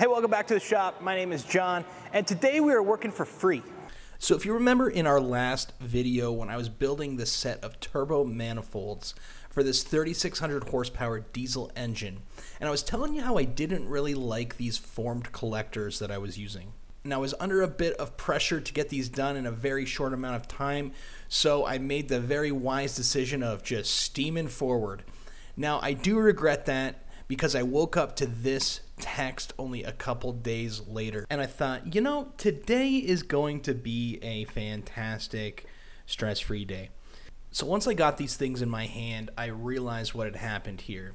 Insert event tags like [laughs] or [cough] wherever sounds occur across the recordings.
Hey, welcome back to the shop. My name is John, and today we are working for free. So if you remember in our last video when I was building this set of turbo manifolds for this 3600 horsepower diesel engine, and I was telling you how I didn't really like these formed collectors that I was using. And I was under a bit of pressure to get these done in a very short amount of time, so I made the very wise decision of just steaming forward. Now, I do regret that because I woke up to this text only a couple days later. And I thought, you know, today is going to be a fantastic stress free day. So once I got these things in my hand, I realized what had happened here.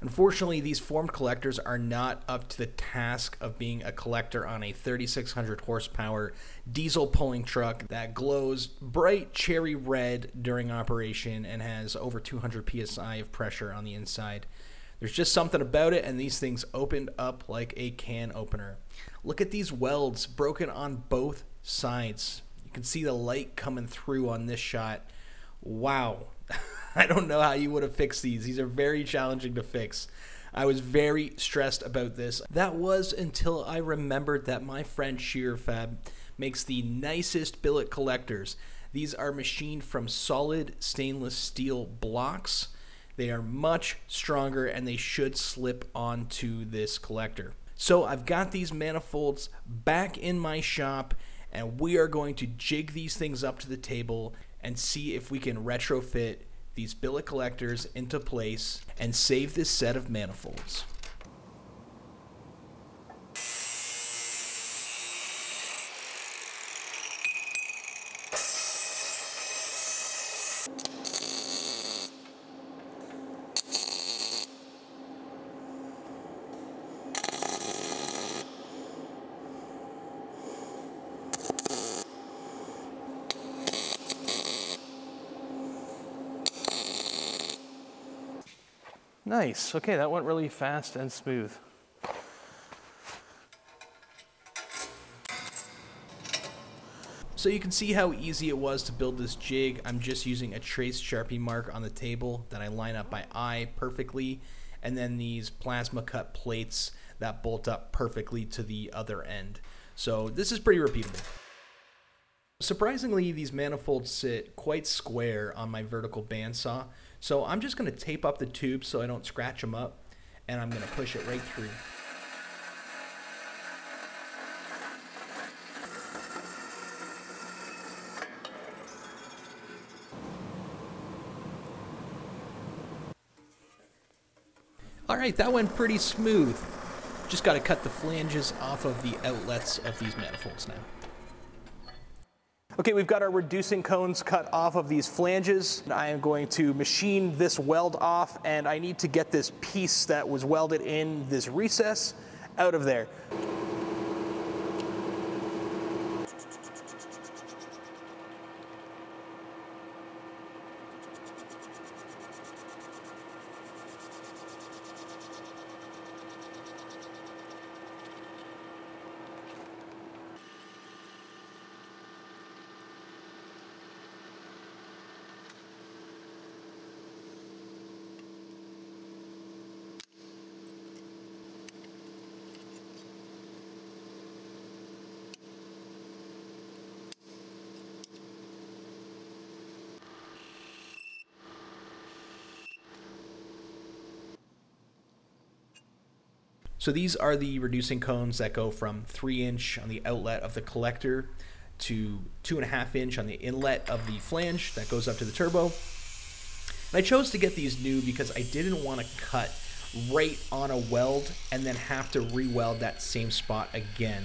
Unfortunately, these formed collectors are not up to the task of being a collector on a 3600 horsepower diesel pulling truck that glows bright cherry red during operation and has over 200 psi of pressure on the inside. There's just something about it, and these things opened up like a can opener. Look at these welds broken on both sides. You can see the light coming through on this shot. Wow. [laughs] I don't know how you would have fixed these. These are very challenging to fix. I was very stressed about this. That was until I remembered that my friend Shearer Fab makes the nicest billet collectors. These are machined from solid stainless steel blocks. They are much stronger and they should slip onto this collector. So I've got these manifolds back in my shop and we are going to jig these things up to the table and see if we can retrofit these billet collectors into place and save this set of manifolds. Nice. Okay, that went really fast and smooth. So you can see how easy it was to build this jig. I'm just using a trace Sharpie mark on the table that I line up my eye perfectly, and then these plasma cut plates that bolt up perfectly to the other end. So this is pretty repeatable. Surprisingly, these manifolds sit quite square on my vertical bandsaw, so I'm just going to tape up the tubes so I don't scratch them up, and I'm going to push it right through. All right, that went pretty smooth. Just got to cut the flanges off of the outlets of these manifolds now. Okay, we've got our reducing cones cut off of these flanges. I am going to machine this weld off and I need to get this piece that was welded in this recess out of there. So these are the reducing cones that go from three inch on the outlet of the collector to two and a half inch on the inlet of the flange that goes up to the turbo. And I chose to get these new because I didn't want to cut right on a weld and then have to re-weld that same spot again.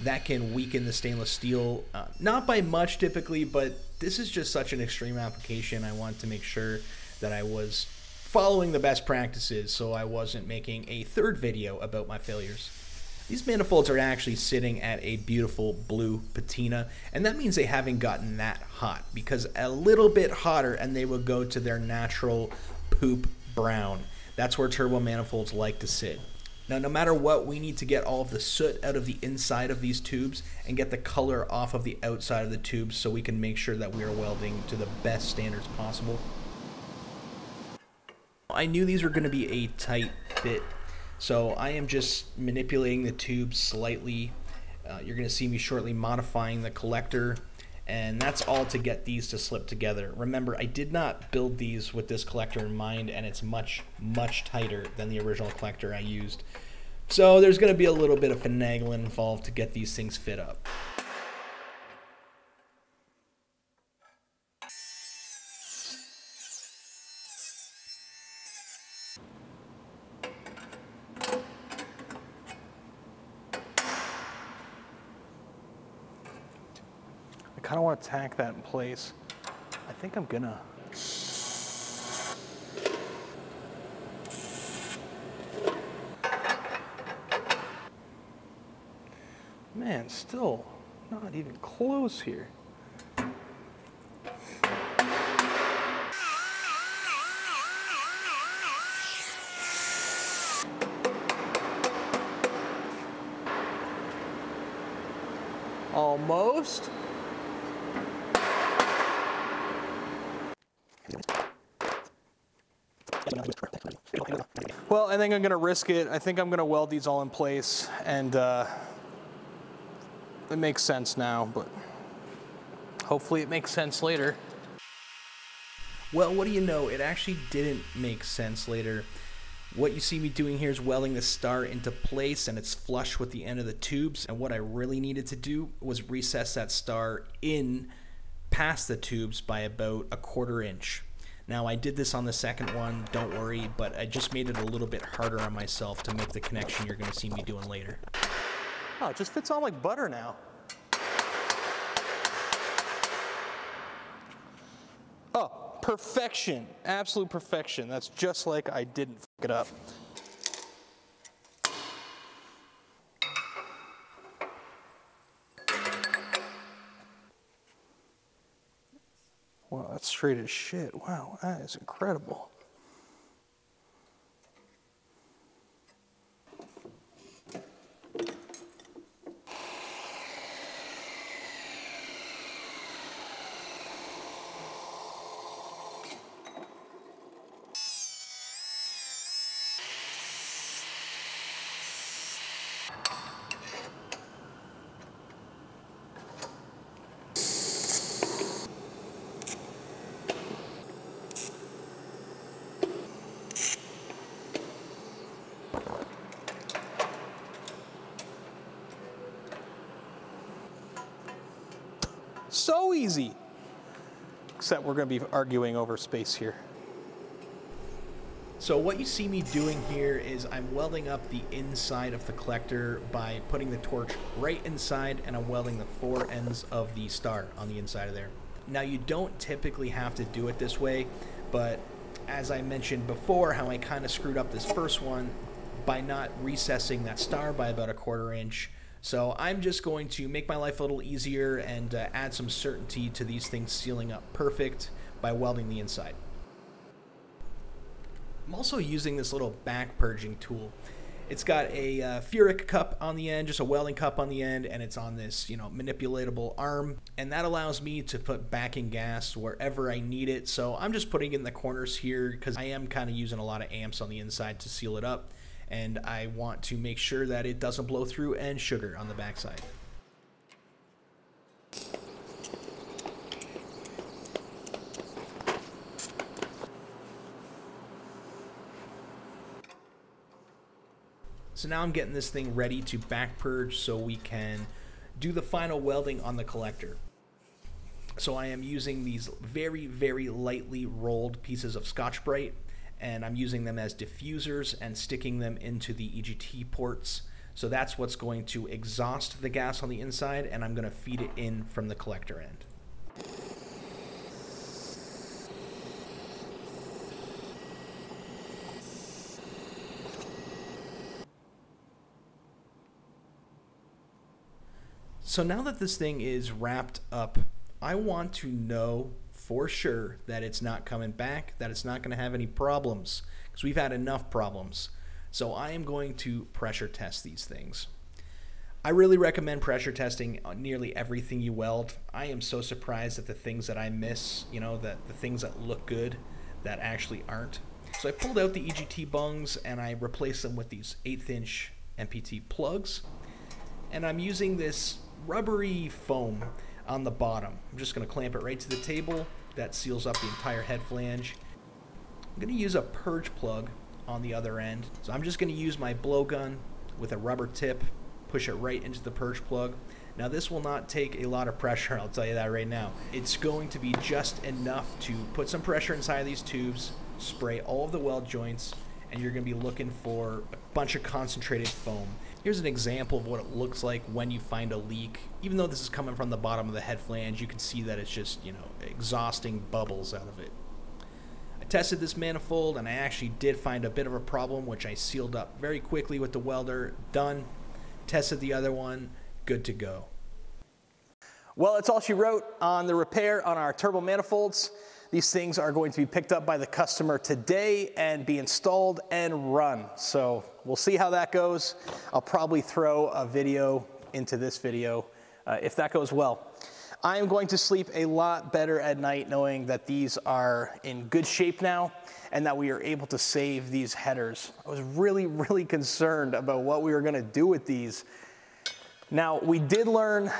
That can weaken the stainless steel, uh, not by much typically, but this is just such an extreme application. I wanted to make sure that I was following the best practices so I wasn't making a third video about my failures. These manifolds are actually sitting at a beautiful blue patina, and that means they haven't gotten that hot because a little bit hotter and they will go to their natural poop brown. That's where turbo manifolds like to sit. Now, no matter what, we need to get all of the soot out of the inside of these tubes and get the color off of the outside of the tubes so we can make sure that we are welding to the best standards possible. I knew these were going to be a tight fit, So I am just manipulating the tube slightly. Uh, you're going to see me shortly modifying the collector and that's all to get these to slip together. Remember, I did not build these with this collector in mind, and it's much, much tighter than the original collector I used. So there's going to be a little bit of finagling involved to get these things fit up. Tack that in place. I think I'm gonna. Man, still not even close here. Almost. Well, I think I'm going to risk it. I think I'm going to weld these all in place, and uh, it makes sense now, but hopefully it makes sense later. Well, what do you know? It actually didn't make sense later. What you see me doing here is welding the star into place and it's flush with the end of the tubes. And what I really needed to do was recess that star in past the tubes by about a quarter inch. Now I did this on the second one, don't worry, but I just made it a little bit harder on myself to make the connection you're gonna see me doing later. Oh, it just fits on like butter now. Oh, perfection, absolute perfection. That's just like I didn't fuck it up. Wow, that's straight as shit. Wow, that is incredible. So easy. Except we're going to be arguing over space here. So what you see me doing here is I'm welding up the inside of the collector by putting the torch right inside and I'm welding the four ends of the star on the inside of there. Now you don't typically have to do it this way, but as I mentioned before, how I kind of screwed up this first one by not recessing that star by about a quarter inch, so I'm just going to make my life a little easier and uh, add some certainty to these things sealing up perfect by welding the inside. I'm also using this little back purging tool. It's got a uh, Furick cup on the end, just a welding cup on the end, and it's on this, you know, manipulatable arm. And that allows me to put backing gas wherever I need it. So I'm just putting in the corners here because I am kind of using a lot of amps on the inside to seal it up and I want to make sure that it doesn't blow through and sugar on the backside. So now I'm getting this thing ready to back purge so we can do the final welding on the collector. So I am using these very, very lightly rolled pieces of Scotch-Brite and I'm using them as diffusers and sticking them into the EGT ports. So that's what's going to exhaust the gas on the inside, and I'm going to feed it in from the collector end. So now that this thing is wrapped up, I want to know for sure that it's not coming back, that it's not going to have any problems, because we've had enough problems. So I am going to pressure test these things. I really recommend pressure testing nearly everything you weld. I am so surprised at the things that I miss, you know, that the things that look good that actually aren't. So I pulled out the EGT bungs and I replaced them with these eighth inch MPT plugs. And I'm using this rubbery foam on the bottom. I'm just gonna clamp it right to the table. That seals up the entire head flange. I'm gonna use a purge plug on the other end. So I'm just gonna use my blowgun with a rubber tip, push it right into the purge plug. Now this will not take a lot of pressure, [laughs] I'll tell you that right now. It's going to be just enough to put some pressure inside these tubes, spray all of the weld joints, and you're gonna be looking for a bunch of concentrated foam. Here's an example of what it looks like when you find a leak. Even though this is coming from the bottom of the head flange, you can see that it's just, you know, exhausting bubbles out of it. I tested this manifold and I actually did find a bit of a problem, which I sealed up very quickly with the welder. Done. Tested the other one. Good to go. Well, that's all she wrote on the repair on our turbo manifolds. These things are going to be picked up by the customer today and be installed and run. So we'll see how that goes. I'll probably throw a video into this video uh, if that goes well. I am going to sleep a lot better at night knowing that these are in good shape now and that we are able to save these headers. I was really, really concerned about what we were gonna do with these. Now, we did learn,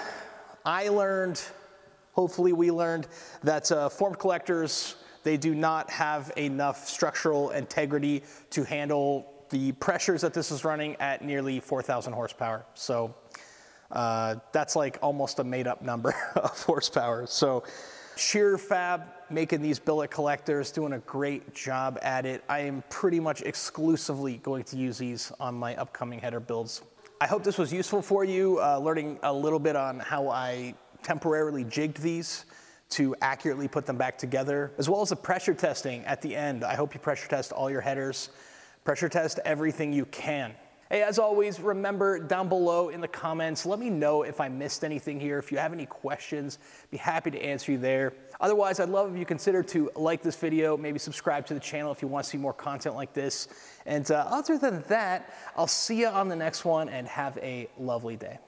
I learned, hopefully we learned that uh, form collectors, they do not have enough structural integrity to handle the pressures that this is running at nearly 4,000 horsepower. So uh, that's like almost a made up number [laughs] of horsepower. So Shearer Fab making these billet collectors, doing a great job at it. I am pretty much exclusively going to use these on my upcoming header builds. I hope this was useful for you, uh, learning a little bit on how I temporarily jigged these to accurately put them back together, as well as the pressure testing at the end. I hope you pressure test all your headers, pressure test everything you can. Hey, as always, remember down below in the comments, let me know if I missed anything here. If you have any questions, be happy to answer you there. Otherwise, I'd love if you consider to like this video, maybe subscribe to the channel if you want to see more content like this. And uh, other than that, I'll see you on the next one and have a lovely day.